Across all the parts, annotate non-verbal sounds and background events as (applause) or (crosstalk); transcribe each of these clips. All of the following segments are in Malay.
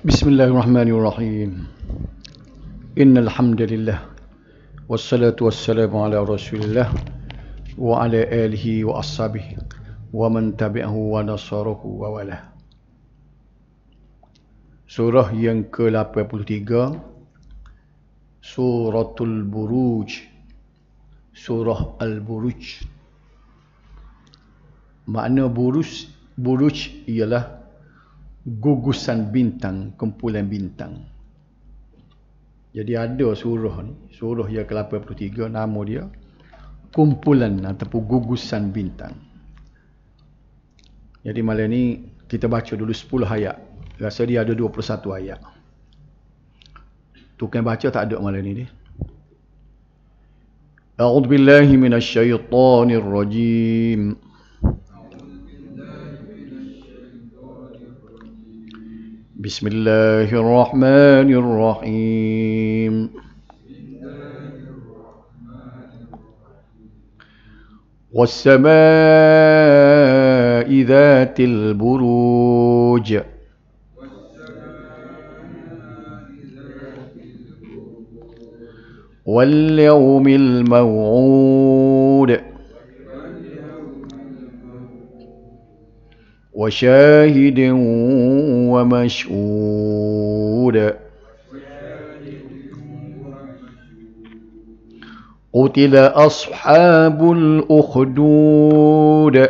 بسم الله الرحمن الرحيم إن الحمد لله والصلاة والسلام على رسول الله وعلى آله وأصحابه ومن تبعه ونصره ووله Surah yang ke-83 Suratul Buruj Surah Al-Buruj Makna buruj Buruj ialah gugusan bintang, kumpulan bintang. Jadi ada surah ni, surah yang ke-83 nama dia kumpulan ataupun gugusan bintang. Jadi malam ni kita baca dulu 10 ayat. Rasa dia ada 21 ayat. Tukang baca tak ada malam ni dia. A'udzu billahi minasyaitonir rajim. بسم الله الرحمن الرحيم. والسماء ذات البروج. واليوم الموعود. وشاهد ومشهود. قتل أصحاب الأخدود.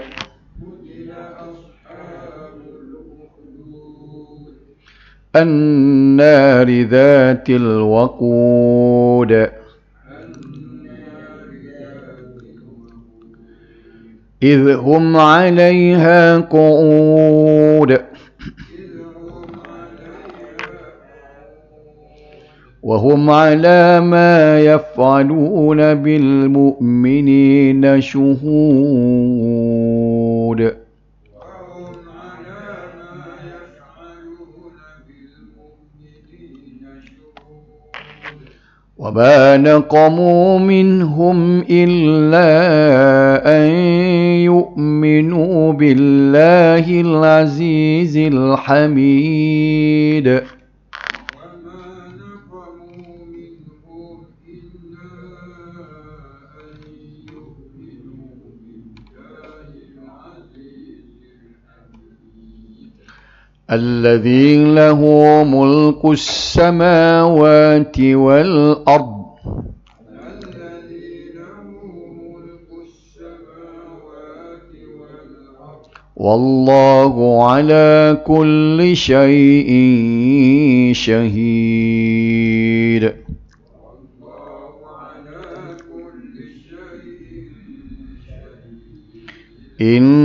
النار ذات الوقود. إذ هم عليها قعود. وهم على ما يفعلون بالمؤمنين شهود. وما نقموا منهم إلا أن يؤمنوا بالله العزيز الحميد. الذي له ملك السماوات والأرض. والله على كل شيء شهيد. إن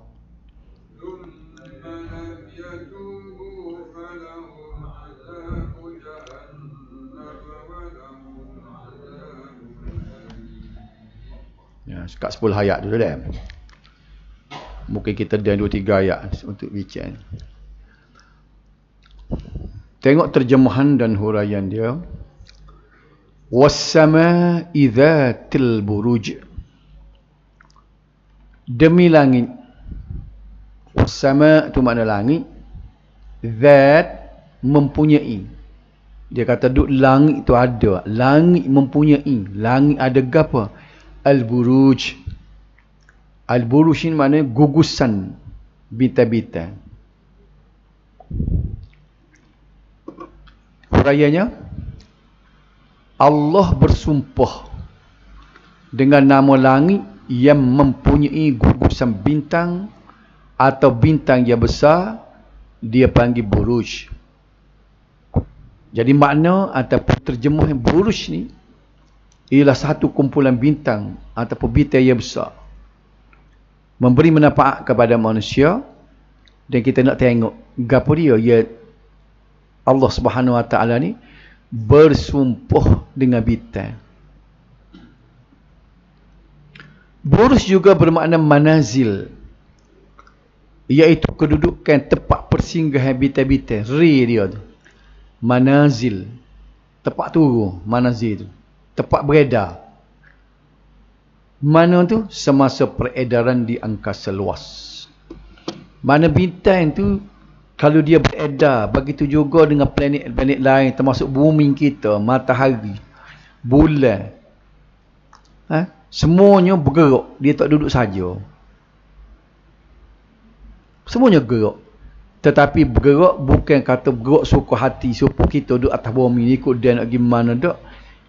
Sekat 10 ayat dulu dah. Mungkin kita ada 2 3 ayat untuk bincang. Tengok terjemahan dan huraian dia. Was-sama idzatil buruj. Demi langit. Was-sama tu makna langit. That mempunyai. Dia kata duk langit tu ada. Langit mempunyai. Langit ada apa? Al-Buruj. Al-Buruj ini maknanya gugusan bintang-bintang. Hurayanya Allah bersumpah dengan nama langit yang mempunyai gugusan bintang atau bintang yang besar dia panggil buruj. Jadi makna ataupun terjemahan buruj ni ialah satu kumpulan bintang ataupun bintang yang besar. Memberi manfaat kepada manusia dan kita nak tengok gapo dia ya Allah Subhanahu Wa Taala ni bersumpah dengan bintang. Burus juga bermakna manazil. Iaitu kedudukan tempat persinggahan bintang-bintang. Ri dia tu. Manazil. Tempat turu. Manazil tu. Tempat beredar. Mana tu? Semasa peredaran di angkasa luas. Mana bintang tu kalau dia beredar begitu juga dengan planet-planet lain termasuk bumi kita, matahari, bulan. Ha? Semuanya bergerak, dia tak duduk saja. Semuanya bergerak. Tetapi bergerak bukan kata bergerak suka hati supaya kita duduk atas bumi ni ikut dia nak gimana tak.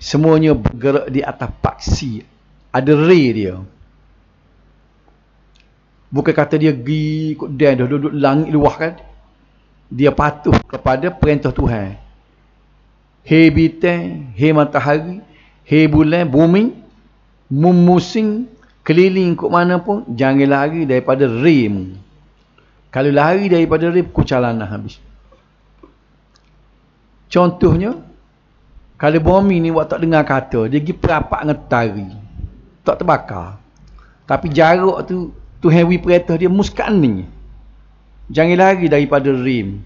Semuanya bergerak di atas paksi. Ada ray dia. Bukan kata dia pergi ikut dia dah duduk langit luah kan. Dia patuh kepada perintah Tuhan. Hei bintang, hei matahari, hei bulan, bumi, memusing, keliling ke mana pun, jangan lari daripada rim. Kalau lari daripada rim, kucalanah habis. Contohnya, kalau bumi ni waktu tak dengar kata, dia pergi perapat dengan tari. Tak terbakar. Tapi jarak tu Tuhan wi perintah dia muskan ni. Jangan lari daripada rim.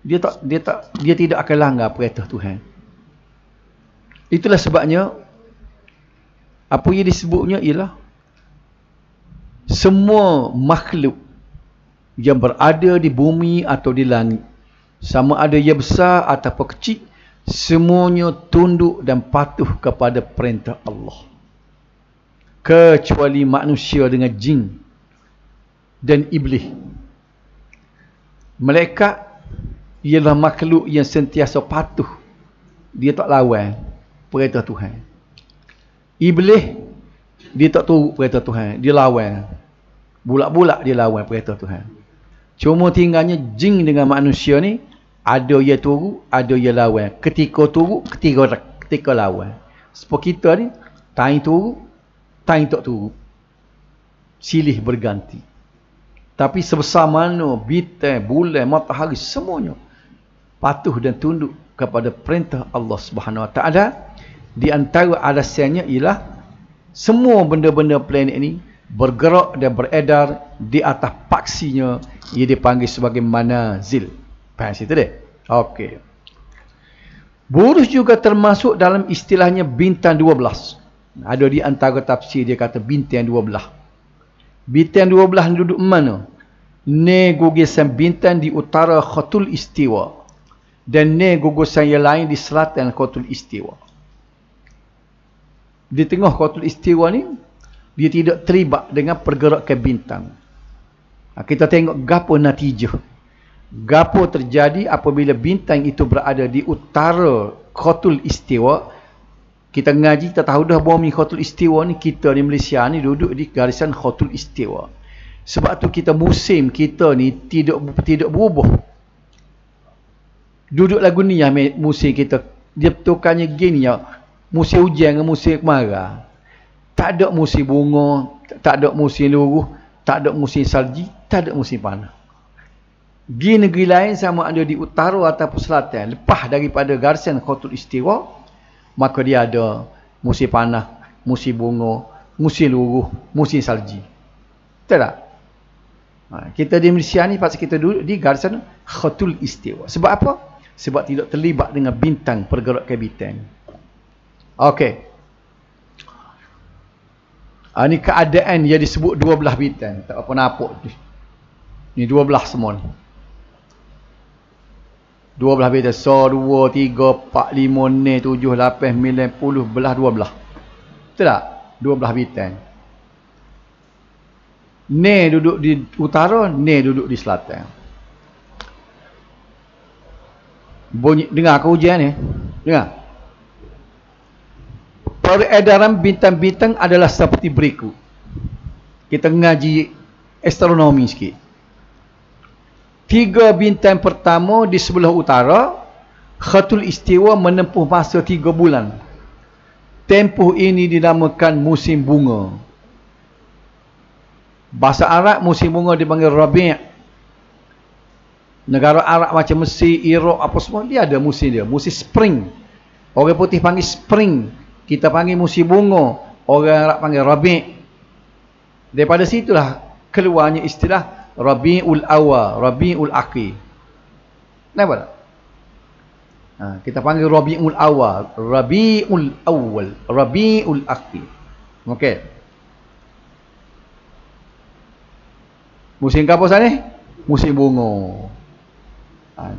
Dia tak dia tak dia tidak akan langgar perintah Tuhan. Itulah sebabnya apa yang disebutnya ialah semua makhluk yang berada di bumi atau di langit sama ada ia besar ataupun kecil semuanya tunduk dan patuh kepada perintah Allah kecuali manusia dengan jin dan iblis. Mereka ialah makhluk yang sentiasa patuh. Dia tak lawan perintah Tuhan. Iblis dia tak turut perintah Tuhan, dia lawan. Bulak-bulak dia lawan perintah Tuhan. Cuma tinggalnya jin dengan manusia ni ada yang turut, ada yang lawan. Ketika turut, ketika ketika lawan. Seperti kita ni, tain turut, time tak turun silih berganti tapi sebesar mana bintang, bulan, matahari semuanya patuh dan tunduk kepada perintah Allah Subhanahu Wa Taala di antara alasannya ialah semua benda-benda planet ini bergerak dan beredar di atas paksinya ia dipanggil sebagai manazil faham situ deh okey burus juga termasuk dalam istilahnya bintang 12 ada di antara tafsir dia kata bintang dua belah. Bintang dua belah duduk mana? Ne gugusan bintang di utara khatul istiwa. Dan ne gugusan yang lain di selatan khatul istiwa. Di tengah khatul istiwa ni, dia tidak terlibat dengan pergerakan bintang. Ha, kita tengok gapo natijah. Gapo terjadi apabila bintang itu berada di utara khatul istiwa? Kita ngaji kita tahu dah bumi khotul istiwa ni kita di Malaysia ni duduk di garisan khotul istiwa. Sebab tu kita musim kita ni tidak tidak berubah. Duduk lagu ni yang musim kita. Dia betulkannya gini ya musim hujan dengan musim kemarau. Tak ada musim bunga tak ada musim luruh tak ada musim salji tak ada musim panas di negeri lain sama ada di utara ataupun selatan lepas daripada garisan khotul istiwa maka dia ada musim panas, musim bunga, musim luruh, musim salji. Betul tak? Ha, kita di Malaysia ni pasal kita duduk di garisan khatul istiwa. Sebab apa? Sebab tidak terlibat dengan bintang pergerakan bintang. Okey. Ha, ini keadaan yang disebut dua belah bintang. Tak apa nampak. Ni dua belah semua ni. Dua belah bintang. So, dua, tiga, empat, lima, ni, tujuh, lapan, sembilan, puluh, belah, dua belah. Betul tak? Dua belah bintang. Ni duduk di utara, ni duduk di selatan. Bunyi, dengar ke hujan ni? Dengar. Peredaran bintang-bintang adalah seperti berikut. Kita ngaji astronomi sikit. Tiga bintang pertama di sebelah utara, Khatul Istiwa menempuh masa tiga bulan. Tempoh ini dinamakan musim bunga. Bahasa Arab musim bunga dipanggil Rabi' Negara Arab macam Mesir, Iraq apa semua dia ada musim dia, musim spring. Orang putih panggil spring, kita panggil musim bunga. Orang Arab panggil Rabi' Daripada situlah keluarnya istilah Rabi'ul Awal, Rabi'ul Aqi. Kenapa tak? Ha, kita panggil Rabi'ul Awal, Rabi'ul Awal, Rabi'ul Aqi. Okey. Musim apa sana? Musim bunga. Ha.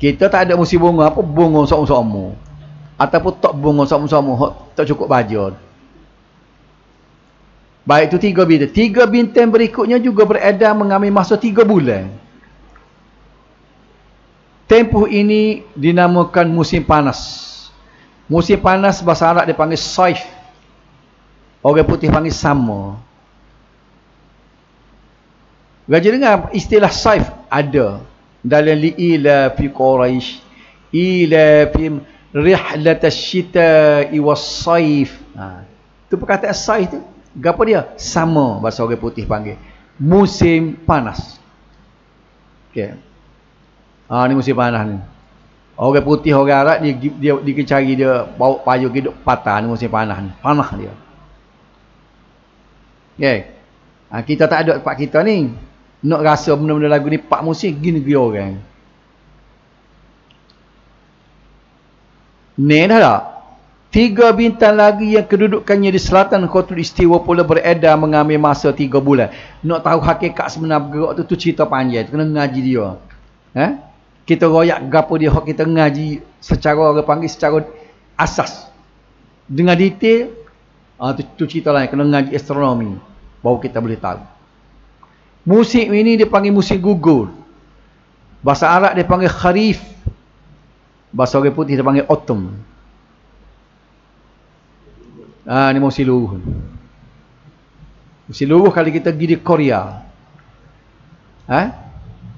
Kita tak ada musim bunga apa bunga sama-sama. Ataupun tak bunga sama-sama, tak cukup baju. Baik itu tiga bintang. Tiga bintang berikutnya juga beredar mengambil masa tiga bulan. Tempoh ini dinamakan musim panas. Musim panas bahasa Arab dipanggil saif. Orang putih panggil sama. Raja dengar istilah saif ada dalam li'ila fi Quraisy. Ila fi rihlat asy-syita'i was-saif. Ha. Itu perkataan saif tu. Gapa dia? Sama bahasa orang putih panggil. Musim panas. Okey. Ah ni musim panas ni. Orang putih orang Arab dia dia dia cari dia bawa payung ke duk patah ni musim panas ni. Panas dia. Okey. Ha, kita tak ada tempat kita ni. Nak rasa benda-benda lagu ni pak musim gini negeri orang. Ni dah tak? Tiga bintang lagi yang kedudukannya di selatan Khotul Istiwa pula beredar mengambil masa tiga bulan. Nak tahu hakikat sebenar bergerak tu, tu cerita panjang. Kena ngaji dia. Eh? Kita royak gapo dia kita ngaji secara orang panggil secara asas. Dengan detail, ah, tu, tu cerita lain. Kena ngaji astronomi. Baru kita boleh tahu. Musim ini dia panggil musim gugur. Bahasa Arab dia panggil kharif. Bahasa orang putih dia panggil autumn. Ah ni musim luruh. Musim luruh kali kita pergi di Korea. Ha?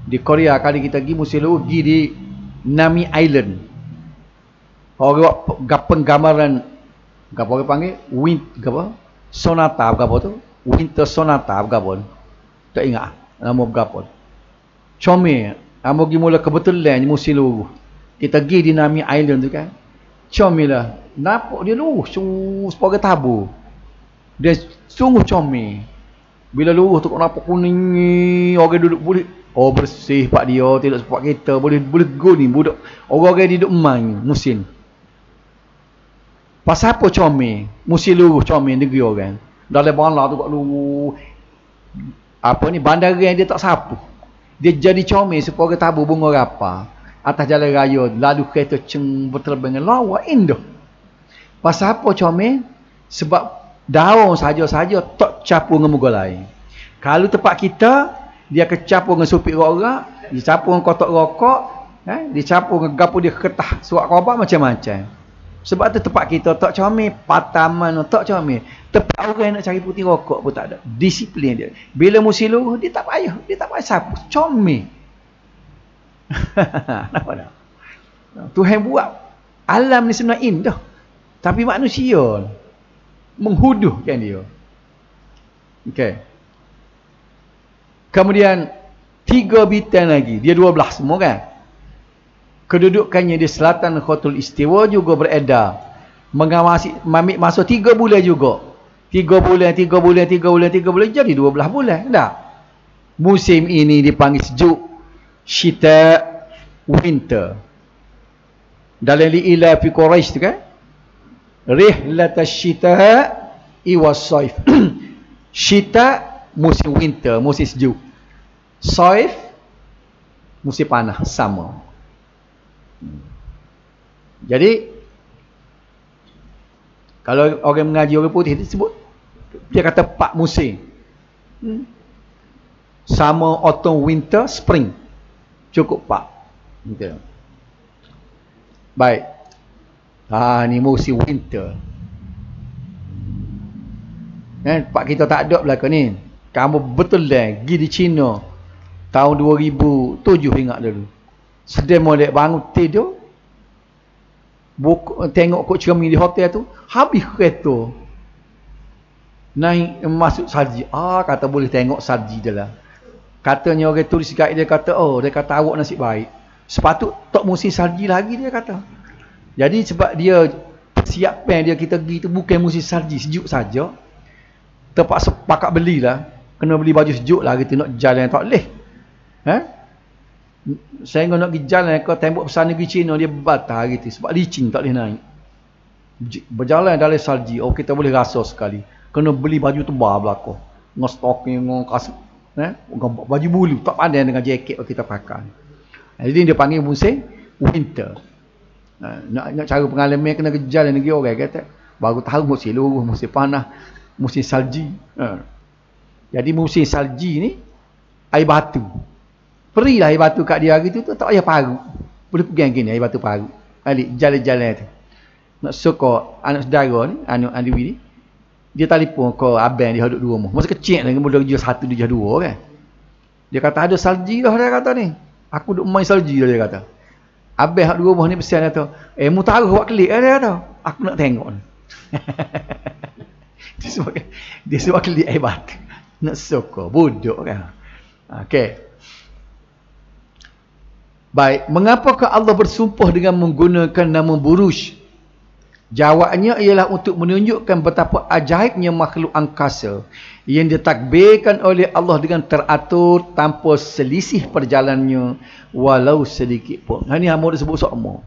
Di Korea kali kita pergi musim luruh pergi di Nami Island. Orang buat penggambaran apa orang panggil? Wind apa? Sonata apa tu? Winter sonata apa? Tak ingat nama berapa. Comel. Nama pergi mula kebetulan musim luruh. Kita pergi di Nami Island tu kan. Comel lah. Nampak dia lurus sebagai tabu. Dia sungguh comel. Bila lurus tu nampak kuning orang duduk boleh oh bersih pak dia tidak sepak kita boleh boleh go ni budak orang-orang duduk main musim. Pasal apa comel? Musim lurus comel negeri orang. Dalam bandar tu kat lurus apa ni bandar yang dia tak sapu. Dia jadi comel sebagai tabu bunga rapa atas jalan raya lalu kereta ceng berterbang lawa indah. Pasal apa comel? Sebab daun saja-saja tak capu dengan muka lain. Kalau tempat kita, dia kecapu dengan supik rorak, dia capu dengan kotak rokok, eh, dia capu dengan gapu dia ketah surat khabar macam-macam. Sebab tu tempat kita tak comel, pataman tak comel. Tempat orang nak cari putih rokok pun tak ada. Disiplin dia. Bila musim luruh, dia tak payah. Dia tak payah sapu. Comel. (laughs) Nampak tak? Tuhan buat. Alam ni sebenarnya indah. Tapi manusia menghuduhkan dia. Okey. Kemudian tiga bintang lagi. Dia dua belah semua kan? Kedudukannya di selatan Khotul Istiwa juga beredar. Mengawasi mamik masa tiga bulan juga. Tiga bulan, tiga bulan, tiga bulan, tiga bulan. Jadi dua belah bulan. Tak? Musim ini dipanggil sejuk. Syita, winter. Dalam li'ilah fi Quraish tu kan? rihlat asyita iwas saif (clears throat) syita musim winter musim sejuk saif musim panas sama jadi kalau orang mengaji orang putih dia sebut dia kata pak musim hmm. sama autumn winter spring cukup pak okay. baik Ha ni musim winter. Kan pak kita tak ada belaka ni. Kamu betul dah pergi di China tahun 2007 ingat dulu. Sedang molek bangun tidur. Buk, tengok kok cermin di hotel tu habis kereta. Naik masuk salji. Ah kata boleh tengok salji dia lah. Katanya orang tulis guide dia kata, "Oh, dia kata awak nasib baik." Sepatut tak musim salji lagi dia kata. Jadi sebab dia persiapan dia kita pergi tu bukan musim salji sejuk saja. Terpaksa pakat belilah. Kena beli baju sejuk lah gitu nak jalan tak boleh. Ha? saya nak pergi jalan ke tembok besar negeri Cina dia batal gitu. Sebab licin tak boleh naik. Berjalan dalam salji oh kita boleh rasa sekali. Kena beli baju tebal belakang. Dengan kas eh? Baju bulu tak pandai dengan jaket kita pakai. Jadi dia panggil musim winter. Ha, nak nak cara pengalaman kena kejar negeri orang kata baru tahu musim luruh musim panas musim salji. Ha. jadi musim salji ni air batu. Perilah air batu kat dia hari tu, tu tak payah paru. Boleh pegang gini air batu paru. Balik jalan-jalan tu. Nak sokor anak saudara ni anak Andiwi ni dia telefon ke abang dia duduk dua rumah masa kecil dengan muda kerja satu dia dua kan dia kata ada salji dah dia kata ni aku duduk main salji dah dia kata Habis hak dua buah ni pesan kata, "Eh, mu taruh buat klik ada kata. Aku nak tengok." (laughs) dia sebab dia sebab klik hebat. Nak sokor, bodoh kan. Okey. Baik, mengapakah Allah bersumpah dengan menggunakan nama buruj? Jawabnya ialah untuk menunjukkan betapa ajaibnya makhluk angkasa yang ditakbirkan oleh Allah dengan teratur tanpa selisih perjalanannya walau sedikit pun. Ha ni hamba disebut sama.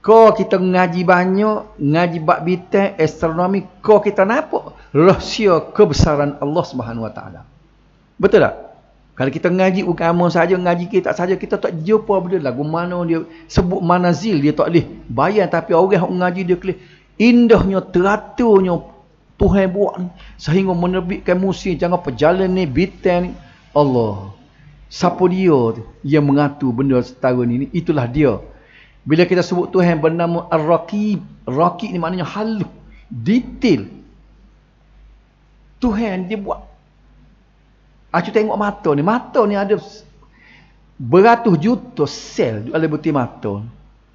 Kau kita ngaji banyak, ngaji bab bintang, astronomi, kau kita nampak rahsia kebesaran Allah Subhanahu Wa Taala. Betul tak? Kalau kita ngaji agama saja, ngaji kita saja, kita tak jumpa benda lagu mana dia sebut manazil, dia tak boleh bayang. Tapi orang yang ngaji dia kelih. Indahnya, teraturnya Tuhan buat. Sehingga menerbitkan musim, jangan perjalanan ni, bintang ni. Allah. Siapa dia yang mengatur benda setara ni, itulah dia. Bila kita sebut Tuhan bernama Ar-Raqib. Raqib ni maknanya halus. Detail. Tuhan dia buat Aku tengok mata ni. Mata ni ada beratus juta sel dalam butir mata.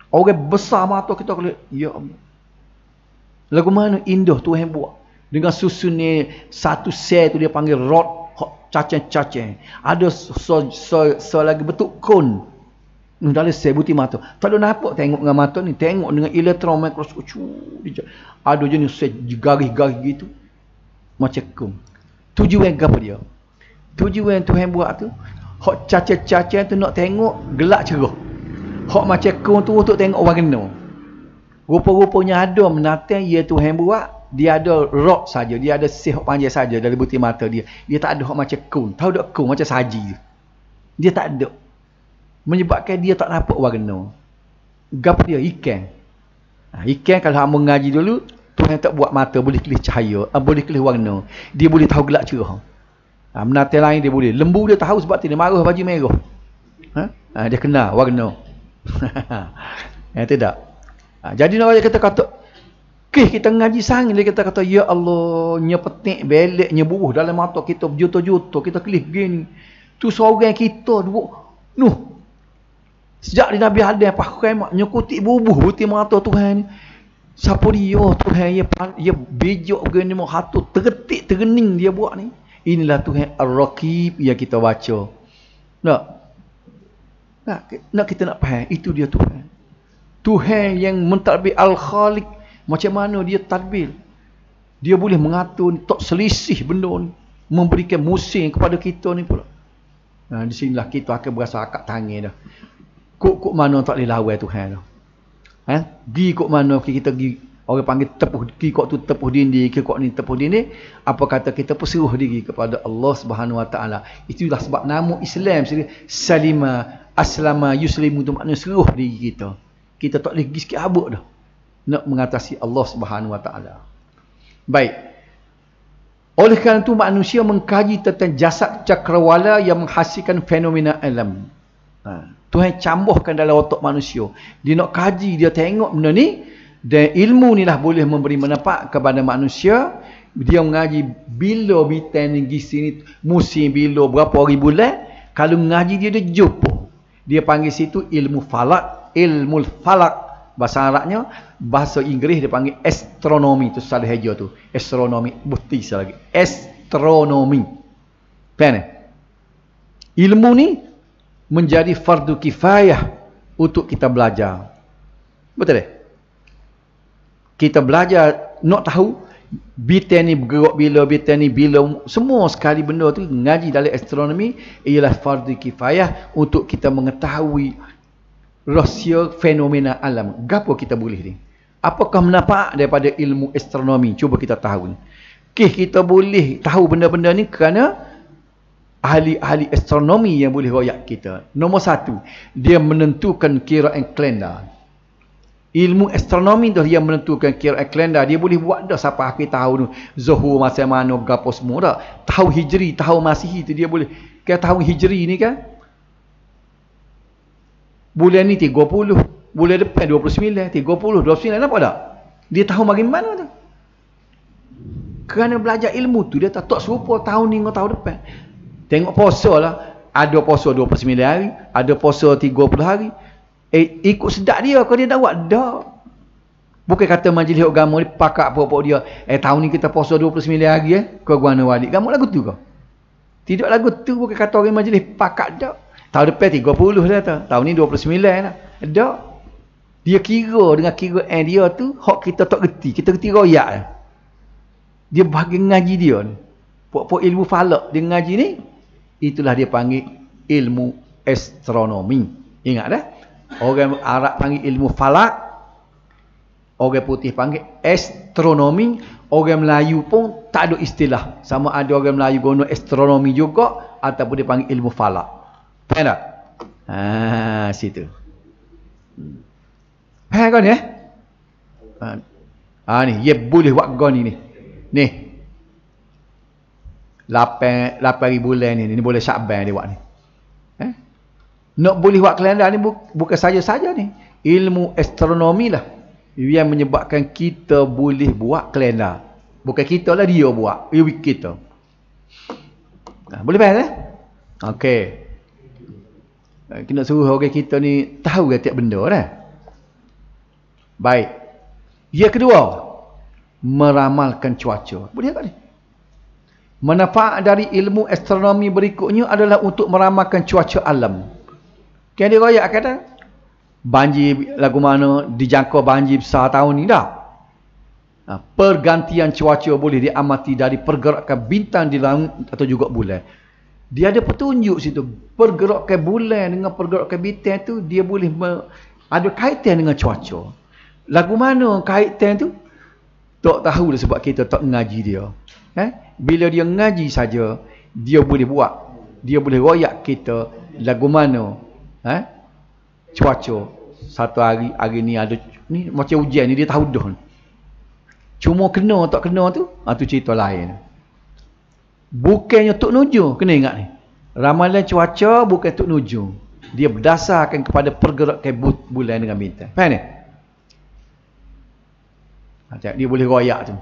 Orang besar mata kita kalau ya Allah. Lagu mana indah Tuhan buat. Dengan susun ni satu sel tu dia panggil rod cacing-cacing. Ada so, so, so, lagi bentuk kon. Ni dalam sel butir mata. Tak ada nampak tengok dengan mata ni. Tengok dengan elektron mikroskop. Ada jenis sel garis-garis gitu. Macam kon. Tujuan apa dia? Tujuan Tuhan buat tu. Hak caca-caca tu nak tengok gelap cerah. Hak macam kau tu untuk tengok warna rupa-rupanya ada menatang ya Tuhan buat dia ada rock saja dia ada sih panjang saja dari butir mata dia. Dia tak ada hak macam kun tahu tak kun macam saji dia tak ada. Menyebabkan dia tak nampak warna gap dia? Ikan. Ha, ikan kalau hamba mengaji dulu Tuhan tak buat mata boleh kelih cahaya ah, boleh kelih warna. Dia boleh tahu gelap cerah Ha, menatai lain dia boleh. Lembu dia tahu sebab dia marah baju merah. Ha? Ha, dia kena warna. ya, (laughs) tidak. Ha, jadi nak kata kata Kih kita ngaji sang dia kita kata ya Allah nya petik belek buruh dalam mata kita berjuta-juta kita kelih begini. Tu seorang kita duk nuh. Sejak di Nabi Adam pakai mak nyekuti bubuh buti mata Tuhan ni. Siapa dia Tuhan ya ya bijak begini mau hatu tergetik tergening dia buat ni. Inilah Tuhan Ar-Raqib yang kita baca. Nak? Nak, nak kita nak faham. Itu dia Tuhan. Tuhan yang mentadbir Al-Khaliq. Macam mana dia tadbir. Dia boleh mengatur, tak selisih benda ni. Memberikan musim kepada kita ni pula. Nah, di sinilah kita akan berasa akak tangan dah. Kok-kok mana tak boleh lawan Tuhan dah. Ha? Gi kok mana kita pergi Orang panggil tepuh kikok tu tepuh dinding, kikok ni tepuh dinding. Apa kata kita persuruh diri kepada Allah Subhanahu Wa Taala. Itulah sebab nama Islam salima aslama yuslimu tu maknanya seruh diri kita. Kita tak boleh pergi sikit habuk dah. Nak mengatasi Allah Subhanahu Wa Taala. Baik. Oleh kerana itu manusia mengkaji tentang jasad cakrawala yang menghasilkan fenomena alam. Ha. Tuhan cambuhkan dalam otak manusia. Dia nak kaji, dia tengok benda ni, dan ilmu ni lah boleh memberi manfaat kepada manusia. Dia mengaji bila bintang ni sini musim bila berapa hari bulan kalau mengaji dia dia jumpa. Dia panggil situ ilmu falak ilmu falak. Bahasa Arabnya bahasa Inggeris dia panggil astronomi tu salah aja tu. Astronomi bukti lagi. Astronomi. Faham ilmu ni menjadi fardu kifayah untuk kita belajar. Betul tak Kita belajar nak tahu bintang ni bergerak bila, bintang ni bila, semua sekali benda tu ngaji dalam astronomi ialah fardu kifayah untuk kita mengetahui rahsia fenomena alam. Gapo kita boleh ni? Apakah menampak daripada ilmu astronomi? Cuba kita tahu ni. Okay, kita boleh tahu benda-benda ni kerana ahli-ahli astronomi yang boleh royak kita. Nombor satu, dia menentukan kiraan kalender. Ilmu astronomi tu yang menentukan kira kalender. Dia boleh buat dah siapa akhir tahun Zuhur masa mana gapo semua dah. Tahu Hijri, tahu Masihi tu dia boleh. Kan tahun Hijri ni kan. Bulan ni 30. Bulan depan 29, 30, 29 apa dah? Dia tahu bagaimana tu. Kerana belajar ilmu tu dia tak tak serupa tahun ni dengan tahun depan. Tengok puasa lah. Ada puasa 29 hari, ada puasa 30 hari. Eh, ikut sedap dia kalau dia dah buat. dah. Bukan kata majlis agama ni pakak apa-apa dia. Eh, tahun ni kita puasa 29 hari eh. Kau guana walik. Kamu lagu tu kau? Tidak lagu tu bukan kata orang majlis pakak dah. Tahun depan 30 dah tu. Tahun ni 29 dah. Dah. Dia kira dengan kira eh dia tu. Hak kita tak reti. Kita reti royak. Eh. Dia bagi ngaji dia ni. Pok-pok ilmu falak dia ngaji ni. Itulah dia panggil ilmu astronomi. Ingat dah? Orang Arab panggil ilmu falak. Orang putih panggil astronomi. Orang Melayu pun tak ada istilah. Sama ada orang Melayu guna astronomi juga. Ataupun dia panggil ilmu falak. Faham tak? Haa, situ. Faham kan ya? Ha, ni, dia boleh buat kau ni. Ni. 8, 8 ribu bulan ni. Ni boleh syakban dia buat ni. Nak boleh buat kalender ni bukan saja-saja ni. Ilmu astronomi lah. Yang menyebabkan kita boleh buat kalender. Bukan kita lah dia buat. Ia kita. Nah, boleh faham eh? Okey. Kita suruh orang kita ni tahu ke tiap benda dah. Baik. Yang kedua. Meramalkan cuaca. Boleh tak ni? Manfaat dari ilmu astronomi berikutnya adalah untuk meramalkan cuaca alam. Kan dia royak kata banjir lagu mana dijangka banjir besar tahun ni dah. Ha, pergantian cuaca boleh diamati dari pergerakan bintang di langit atau juga bulan. Dia ada petunjuk situ. Pergerakan bulan dengan pergerakan bintang tu dia boleh ada kaitan dengan cuaca. Lagu mana kaitan tu? Tak tahu lah sebab kita tak ngaji dia. Eh? Bila dia ngaji saja, dia boleh buat. Dia boleh royak kita lagu mana eh? cuaca. Satu hari hari ni ada ni macam hujan ni dia tahu dah cuma kena tak kena tu ha, tu cerita lain. Bukannya tok nuju kena ingat ni. Ramalan cuaca bukan tok nuju. Dia berdasarkan kepada pergerakan bulan dengan bintang. Faham ni? Dia boleh royak tu.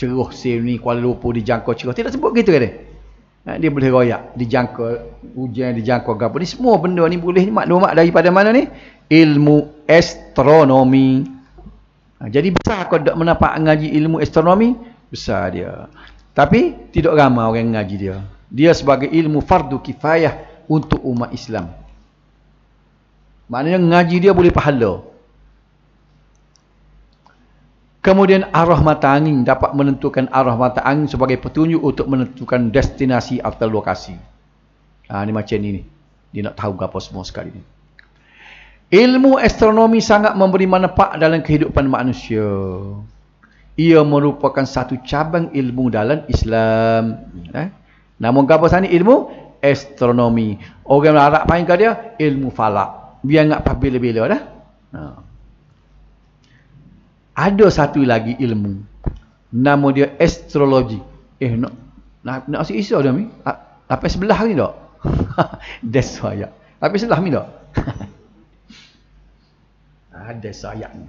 Ceruh sini Kuala Lumpur dijangkau ceruh tidak sebut gitu kan dia Ha, dia boleh royak, dijangka hujan, dijangka apa ni semua benda ni boleh maklumat daripada mana ni? Ilmu astronomi. Ha, jadi besar kau tak mendapat ngaji ilmu astronomi, besar dia. Tapi tidak ramai orang ngaji dia. Dia sebagai ilmu fardu kifayah untuk umat Islam. Maknanya ngaji dia boleh pahala. Kemudian arah mata angin dapat menentukan arah mata angin sebagai petunjuk untuk menentukan destinasi atau lokasi. Ha, ini macam ini. Dia nak tahu apa semua sekali ni. Ilmu astronomi sangat memberi manfaat dalam kehidupan manusia. Ia merupakan satu cabang ilmu dalam Islam. Eh? Namun apa sana ilmu? Astronomi. Orang Arab panggil dia ilmu falak. Biar tak bila-bila dah. Ha. Ada satu lagi ilmu. Nama dia astrologi. Eh nak nak nak si isu dah mi. Apa sebelah ni tak? That's why. Apa sebelah mi tak? Ada sayang.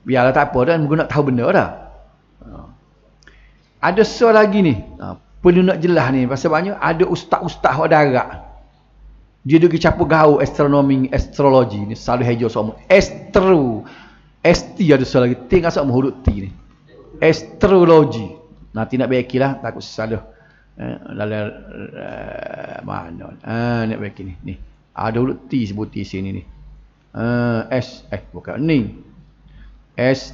Biarlah tak apa dah guna tahu benda dah. Ada soal lagi ni. Ha, perlu nak jelas ni pasal banyak ada ustaz-ustaz hok darat. Dia duk campur gaul astronomi, astrologi ni selalu hejo semua. Astro ST ada soal lagi. T asal huruf T ni. Astrologi. Nanti nak baiki lah. Takut salah. Eh, lalu, uh, mana? Ah, nak baiki ni. Ni. Ada huruf T sebut T sini ni. Uh, S. Eh, bukan. Ni. S.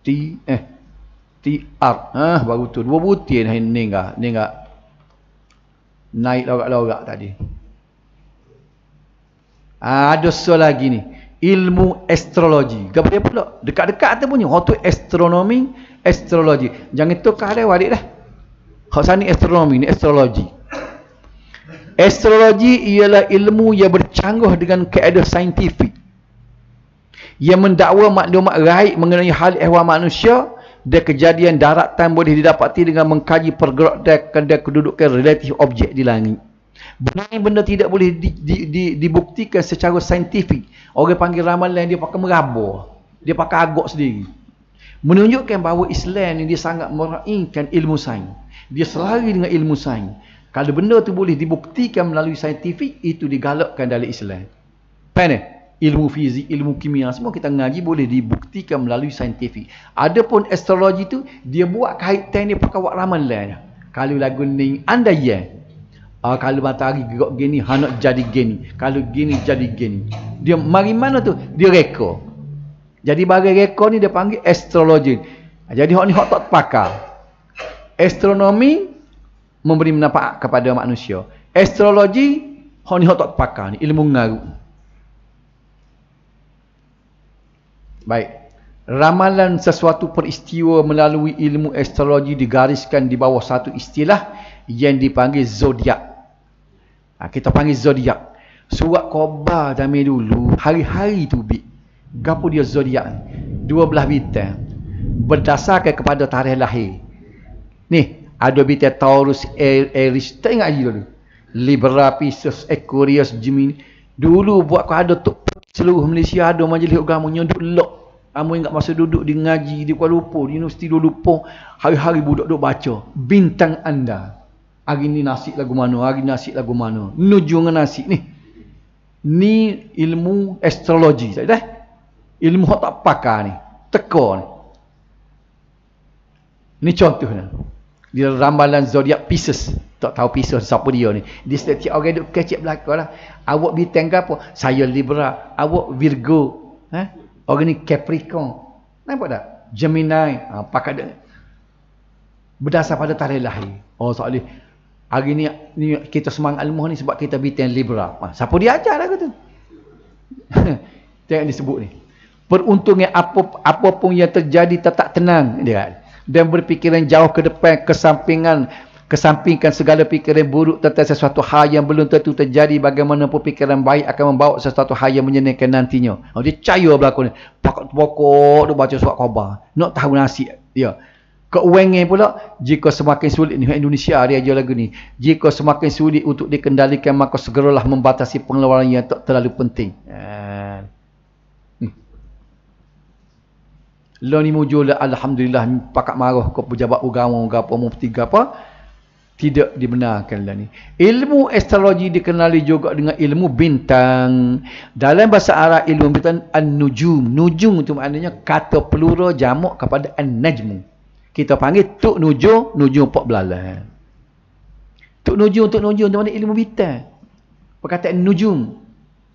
T eh TR. Ah baru tu. Dua butir ni ni enggak. Ni enggak naik lorak-lorak tadi. Ah, ada soal lagi ni. Ilmu astrologi. Gapo pula? Dekat-dekat tu punya. Hak tu astronomi, astrologi. Jangan tukar dia wadik dah. Hak sana astronomi ni astrologi. Astrologi ialah ilmu yang bercanggah dengan keadaan saintifik. Yang mendakwa maklumat raib mengenai hal ehwal manusia dan kejadian daratan boleh didapati dengan mengkaji pergerakan dan kedudukan relatif objek di langit. Benda ini benda tidak boleh di, di, di, dibuktikan secara saintifik. Orang panggil ramalan dia pakai meraba. Dia pakai agak sendiri. Menunjukkan bahawa Islam ini dia sangat meraihkan ilmu sains. Dia selari dengan ilmu sains. Kalau benda tu boleh dibuktikan melalui saintifik, itu digalakkan dalam Islam. Faham Ilmu fizik, ilmu kimia, semua kita ngaji boleh dibuktikan melalui saintifik. Adapun astrologi tu, dia buat kaitan dia pakai wak ramalan. Kalau lagu ni, anda ya. Ah, kalau matahari gerak gini, nak jadi gini. Kalau gini, jadi gini. Dia mari mana tu? Dia reka. Jadi bagi reka ni dia panggil astrologi. Jadi hak ni hak tak pakar. Astronomi memberi manfaat kepada manusia. Astrologi, hak ni hak tak pakar ni, ilmu ngaru. Baik. Ramalan sesuatu peristiwa melalui ilmu astrologi digariskan di bawah satu istilah yang dipanggil zodiak. Ha, kita panggil zodiak. Surat khabar zaman dulu, hari-hari tu bi. Gapo dia zodiak ni? 12 bintang. Berdasarkan kepada tarikh lahir. Ni, ada bintang Taurus, Aries, tak ingat lagi dulu. Libra, Pisces, Aquarius, Gemini. Dulu buat kau ada tu seluruh Malaysia ada majlis agama duduk lok. Kamu ingat masa duduk di ngaji di Kuala Lumpur, di Universiti Kuala Lumpur, hari-hari budak duduk baca bintang anda. Hari ni nasib lagu mana, hari ni nasib lagu mana. Nuju dengan nasib ni. Ni ilmu astrologi tak dah? Ilmu tak pakar ni. Teka ni. Ni contohnya di ramalan zodiak Pisces. Tak tahu Pisces siapa dia ni. Di setiap orang duk kecek belakang lah. Awak bintang apa? Saya Libra. Awak Virgo. Eh? orang ni Capricorn. Nampak tak? Gemini. Ha, pakai dia. Berdasar pada tarikh lahir. Oh boleh hari ni, ni kita semangat ilmu ni sebab kita bintang Libra. Ha, siapa dia ajar lah tu (laughs) tengok disebut ni. Peruntungan apa apapun yang terjadi tetap tenang dia kata. Dan berfikiran jauh ke depan kesampingan kesampingkan segala fikiran buruk tentang sesuatu hal yang belum tentu terjadi bagaimanapun fikiran baik akan membawa sesuatu hal yang menyenangkan nantinya. Oh, dia caya berlaku ni. Pokok pokok dia baca surat khabar. Nak tahu nasib dia keuangan pula jika semakin sulit ni Indonesia dia ajar lagu ni jika semakin sulit untuk dikendalikan maka segeralah membatasi pengeluaran yang tak terlalu penting eh. Lo ni mujul alhamdulillah pakat marah ke pejabat agama ke apa mufti ke apa tidak dibenarkan lah ni. Ilmu astrologi dikenali juga dengan ilmu bintang. Dalam bahasa Arab ilmu bintang an-nujum. Nujum itu maknanya kata plural jamak kepada an-najmu. Kita panggil tuk nujum, nujum pak belalah. Tuk nujum, tuk nujum itu makna ilmu bintang. Perkataan nujum.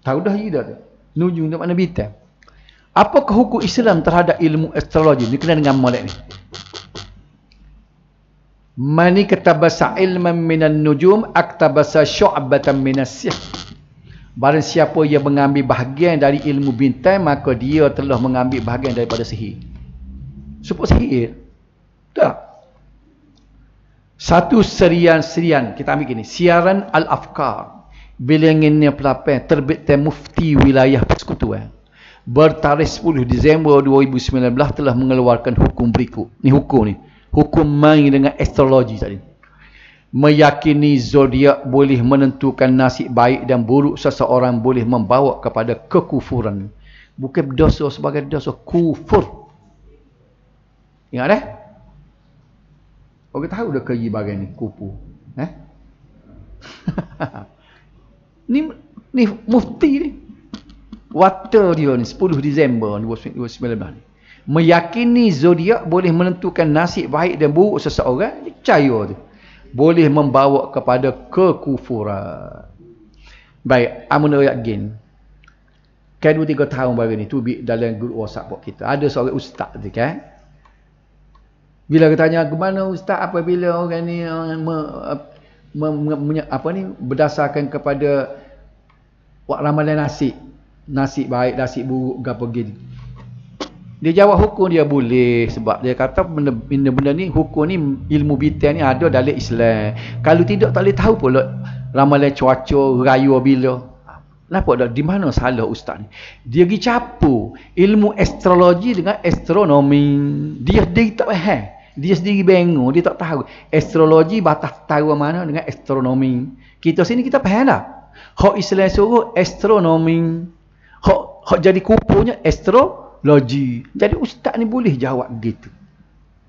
Tahu dah je dah tu. Nujum itu makna bintang. Apakah hukum Islam terhadap ilmu astrologi? Ini kena dengan molek ni. Mani katabasa ilman minan nujum aktabasa syu'batan minas sihr. Barang siapa yang mengambil bahagian dari ilmu bintang maka dia telah mengambil bahagian daripada sihir. Supaya sihir. Tak. Satu serian-serian kita ambil gini, siaran al-afkar. Bilangannya pelapan terbit mufti wilayah persekutuan bertarikh 10 Disember 2019 telah mengeluarkan hukum berikut. Ni hukum ni. Hukum main dengan astrologi tadi. Meyakini zodiak boleh menentukan nasib baik dan buruk seseorang boleh membawa kepada kekufuran. Bukan dosa sebagai dosa kufur. Ingat dah? Orang tahu dah kerja bagian ni, kupu. Eh? (laughs) ni ni mufti ni. Water dia ni 10 Disember 2019 ni. Meyakini zodiak boleh menentukan nasib baik dan buruk seseorang percaya tu boleh membawa kepada kekufuran. Baik amuna ayat gen kan 2 3 tahun baru ni tu dalam grup WhatsApp kita. Ada seorang ustaz tu kan Bila kita ke mana ustaz apabila orang ni me, apa ni berdasarkan kepada wak ramalan nasib. Nasib baik, nasib buruk gapo gini. Dia jawab hukum dia boleh sebab dia kata benda-benda ni hukum ni ilmu bitan ni ada dalam Islam. Kalau tidak tak boleh tahu pula ramalan cuaca raya bila. Kenapa dah di mana salah ustaz ni? Dia pergi capu ilmu astrologi dengan astronomi. Dia sendiri tak faham. Dia sendiri bengong, dia tak tahu. Astrologi batas tahu mana dengan astronomi. Kita sini kita faham tak? Hak Islam suruh astronomi. Hak hak jadi kupunya astrologi. Jadi ustaz ni boleh jawab gitu.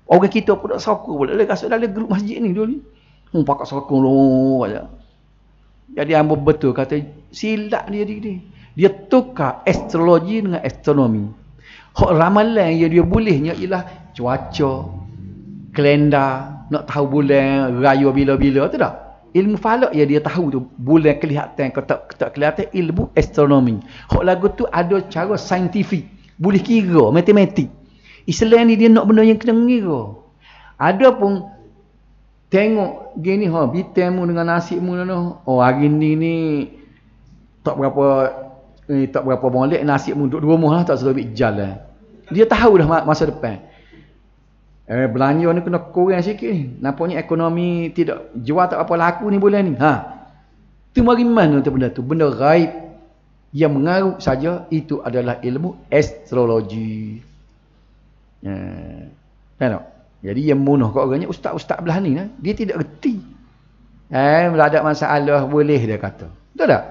Orang kita pun tak sokong pula. Dia kasut dalam grup masjid ni dulu ni. Hmm, pakat sokong loh. Jadi hamba betul kata silap dia dia. Dia tukar astrologi dengan astronomi. Hak ramalan yang dia bolehnya ialah cuaca, kalender, nak tahu bulan raya bila-bila tu tak? Ilmu falak ya dia tahu tu bulan kelihatan ke tak, tak kelihatan ilmu astronomi. Hak lagu tu ada cara saintifik, boleh kira, matematik. Islam ni dia nak benda yang kena mengira. Ada pun tengok gini ha bitemmu dengan nasibmu tu oh hari ni ni tak berapa ni tak berapa molek nasibmu duduk dua rumah lah tak sebab jalan dia tahu dah masa depan eh belanja ni kena kurang sikit ni nampaknya ekonomi tidak jual tak apa laku ni bulan ni ha tu mari mana tu benda tu benda gaib yang mengaruh saja itu adalah ilmu astrologi ya tengok jadi yang munuh kat orangnya ustaz-ustaz belah ni lah. Dia tidak reti. Eh, ada masalah boleh dia kata. Betul tak?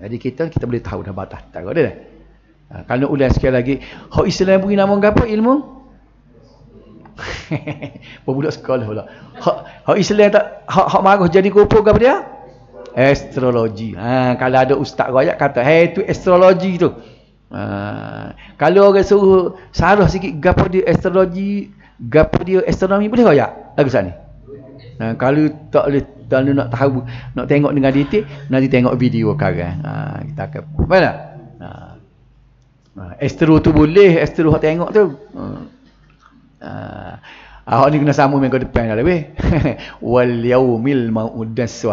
Jadi kita kita boleh tahu dah batas tak ada dah. Ha, kalau ulang sekali lagi, hak Islam beri nama apa ilmu? (laughs) Pemuda sekolah pula. Hak hak Islam tak hak hak marah jadi kupu apa dia? Astrologi. Ha, kalau ada ustaz royak kata, "Hey, tu astrologi tu." Ha, kalau orang suruh sarah sikit gapo dia astrologi, gapo dia astronomi boleh tak? Lagu sana. Ha, kalau tak boleh kalau nak tahu, nak tengok dengan detail, nanti tengok video sekarang. Ha, kita akan mana? Ha. Astro tu boleh, astro hak tengok tu. Ha. Ha. Awak ni kena sama minggu depan dah lebih. (laughs) Wal yaumil maudas